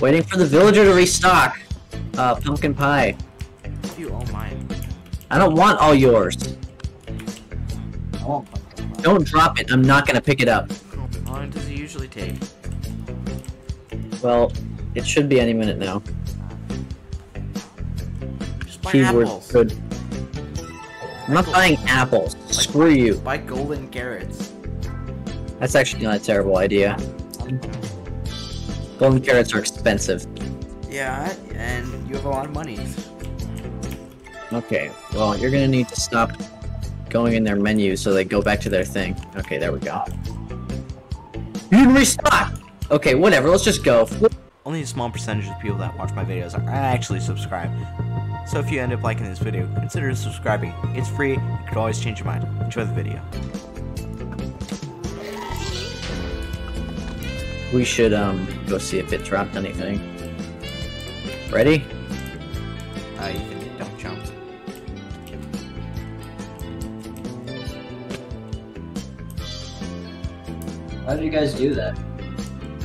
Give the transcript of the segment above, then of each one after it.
Waiting for the villager to restock. Uh, pumpkin pie. You all mine. I don't want all yours. I want pumpkin pie. Don't drop it. I'm not gonna pick it up. How long does it usually take? Well, it should be any minute now. Just buy Keyword apples. good. I'm not buying apples. Screw you. Buy golden carrots. That's actually not a terrible idea. Golden carrots are expensive. Yeah, and you have a lot of money. Okay, well, you're gonna need to stop going in their menu so they go back to their thing. Okay, there we go. You didn't restock! Okay, whatever, let's just go. Only a small percentage of people that watch my videos are actually subscribed. So if you end up liking this video, consider subscribing. It's free, you could always change your mind. Enjoy the video. We should, um, go see if it dropped anything. Ready? Uh, you can don't jump. Why did you guys do that?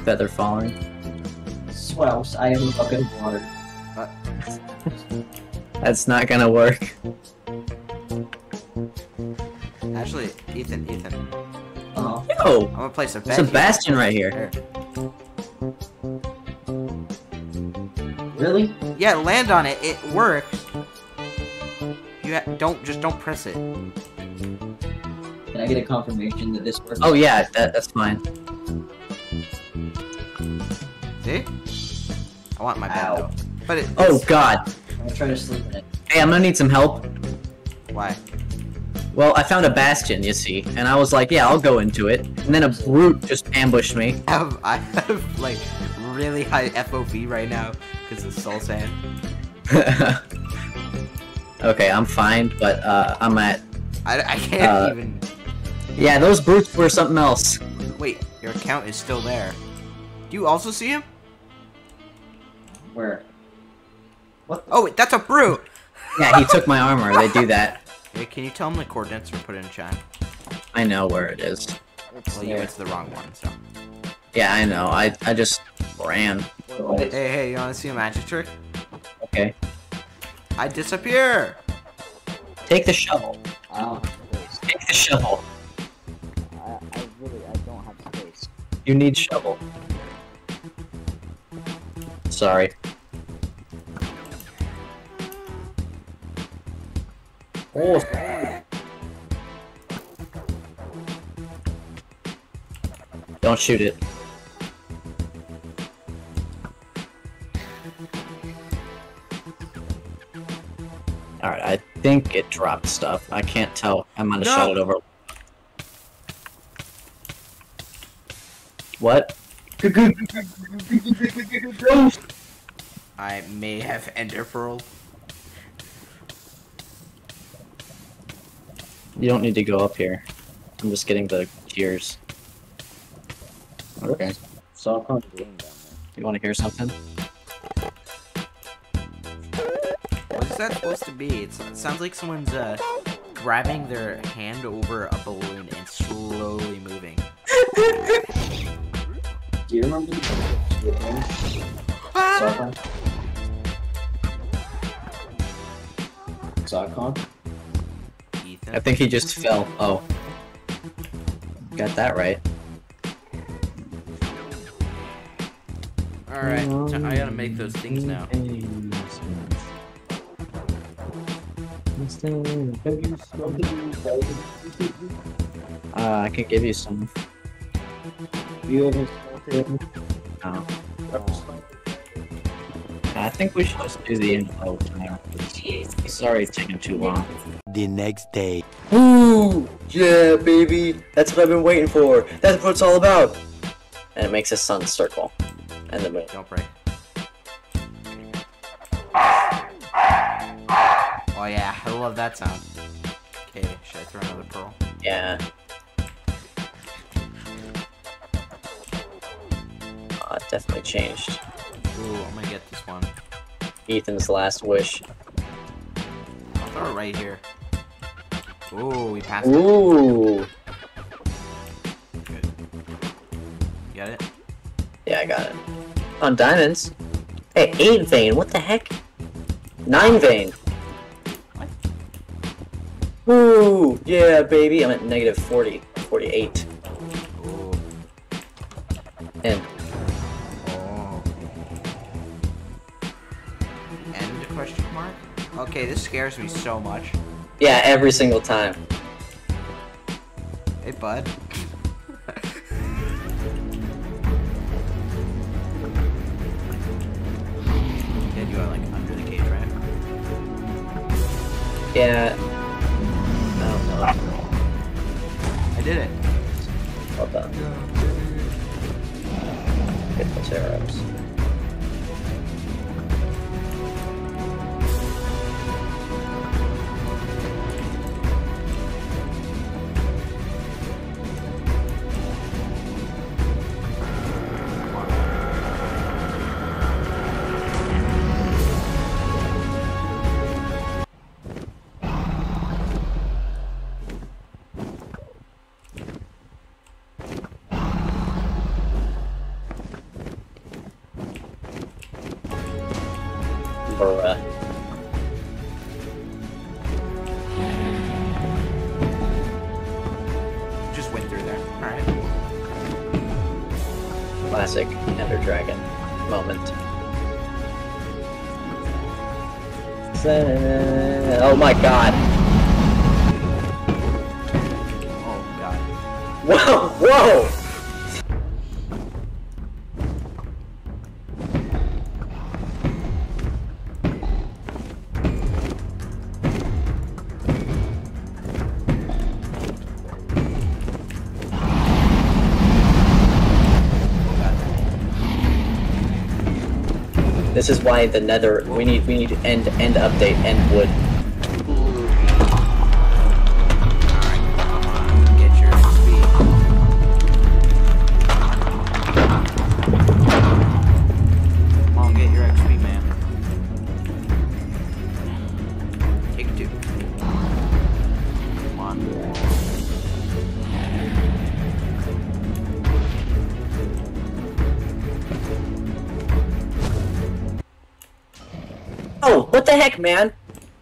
Feather falling. Swells, I am a bucket of water. That's not gonna work. Actually, Ethan, Ethan, Oh. Yo! I'm gonna place a bet. There's a here. right here. Here. Really? Yeah, land on it. It works. You ha- don't just don't press it. Can I get a confirmation that this works? Oh yeah, that, that's fine. See? I want my bed Ow. though. But it. Oh god. I'm trying to to sleep in it. Hey, I'm gonna need some help. Why? Well, I found a bastion, you see, and I was like, yeah, I'll go into it. And then a brute just ambushed me. I have I have like really high FOV right now because of Soul Sand. okay, I'm fine, but uh, I'm at. I, I can't Uh, even. Yeah, those brutes were something else. Wait, your account is still there. Do you also see him? Where? What? Oh, wait, that's a brute. Yeah, he took my armor. They do that. Wait, can you tell him the coordinates or put in chat? I know where it is. It's Well, you there. went to the wrong one, so. Yeah, I know. I I just ran. Hey, hey, you wanna see a magic trick? Okay. I disappear! Take the shovel. I don't have space. Take the shovel. I, I really, I don't have space. You need shovel. Sorry. Oh. Don't shoot it. Alright, I think it dropped stuff. I can't tell. I'm gonna No. shut it over. What? I may have ender pearl. You don't need to go up here. I'm just getting the gears. Okay. So I'm probably doing down You want to hear something? What is that supposed to be? It's, it sounds like someone's uh, grabbing their hand over a balloon and slowly moving. there. Do you remember the thing? Sarkon? Sarkon? Ethan. I think he just fell. Oh. Got that right. Alright, so I gotta make those things now. Uh, I can give you some. You ever smoked Oh. I think we should just do the info now. Sorry it's taking too long. the next day. Ooh! Yeah, baby! That's what I've been waiting for! That's what it's all about! And it makes a sun circle. And the moon. Don't break. Oh yeah, I love that sound. Okay, should I throw another pearl? Yeah. Oh, it definitely changed. Ooh, I'm gonna get this one. Ethan's last wish. I'll throw it right here. Ooh, we passed it. Ooh! Good. You got it? Yeah, I got it. On diamonds. Hey, 8 vein, what the heck? 9 vein. What? Ooh, yeah, baby. I'm at negative 40, 48. Ooh. And Okay, this scares me so much. yeah, every single time. Hey, bud. Did you are like under the cage, right? Yeah. I don't. I did it. Well done. Get those arrows. Bruh. Just went through there. Alright. Classic Ender Dragon moment. Oh my god. Oh, God. Whoa, whoa! This is why the nether we need we need end end update end wood. What the heck, man?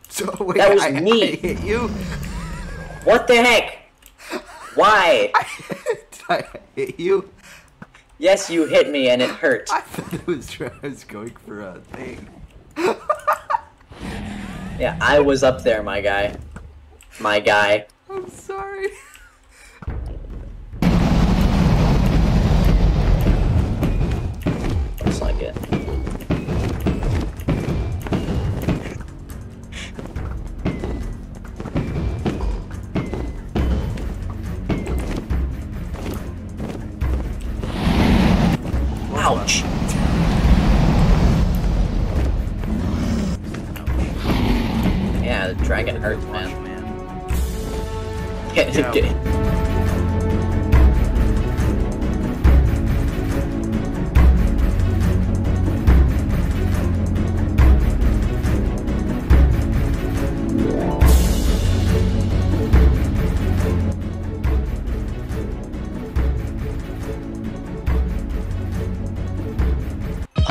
So wait, That was I, me. I hit you. What the heck? Why? I hit you. Yes, you hit me and it hurt. I thought it was I was going for a thing. Yeah, I was up there, my guy. My guy. I'm sorry. Yeah, the dragon hurts, man. man. Get, Yeah. get-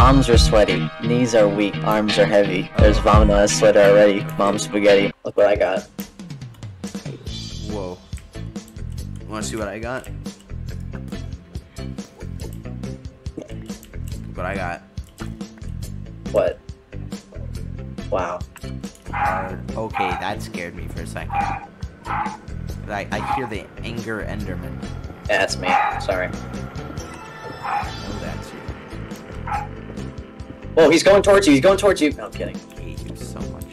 Palms are sweaty, knees are weak, arms are heavy. There's vomit on his sweater already. Mom spaghetti. Look what I got. Whoa. Want to see what I got? What I got? What? Wow. Uh, okay, that scared me for a second. I, I hear the anger Enderman. Yeah, that's me. Sorry. Oh, that's. Oh, he's going towards you. He's going towards you. No, I'm kidding. I hate you so much.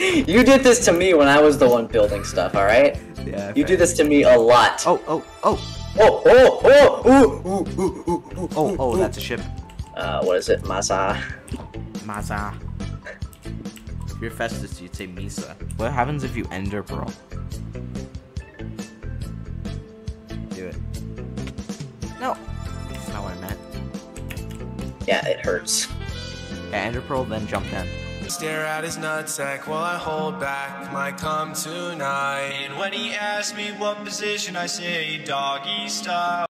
You did this to me when I was the one building stuff, alright? Yeah. You do this to me a lot. Oh, oh, oh, oh, oh, oh, ooh, ooh, ooh, ooh, ooh, oh, oh, that's a ship. Uh, what is it? Maza. Maza. If you're Festus, you'd say Misa. What happens if you Ender Pearl? Do it. No. That's not what I meant. Yeah, it hurts. Yeah, Ender Pearl, then jumped in. Stare at his nutsack while I hold back my come tonight. And when he asks me what position, I say doggy style.